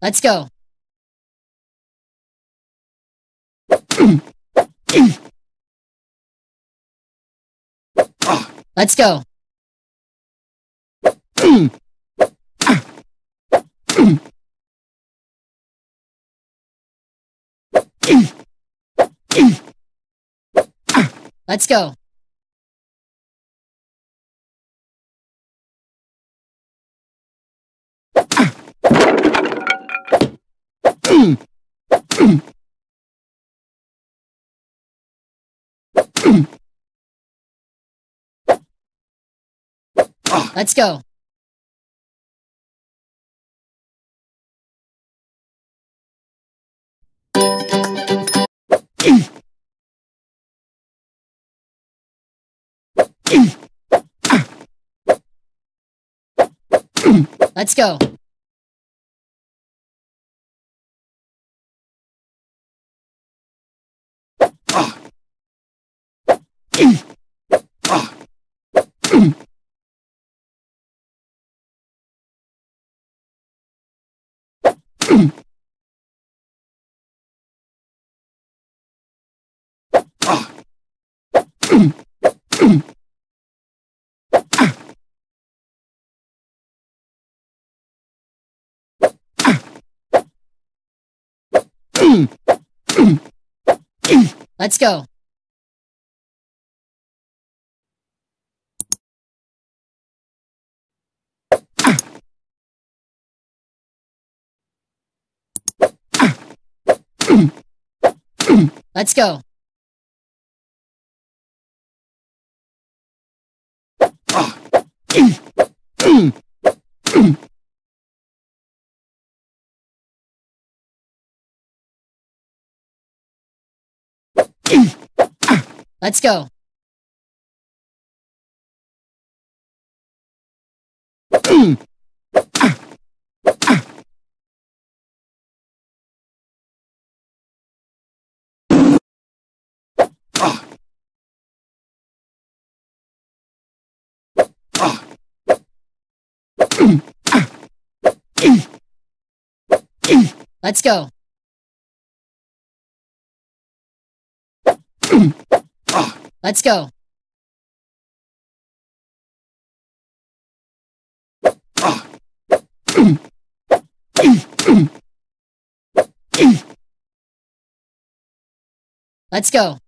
Let's go. Let's go. Let's go. Let's go. Boom! Let's go. Ah! Let's go. Let's go. Let's go. Let's go. Let's go. Let's go.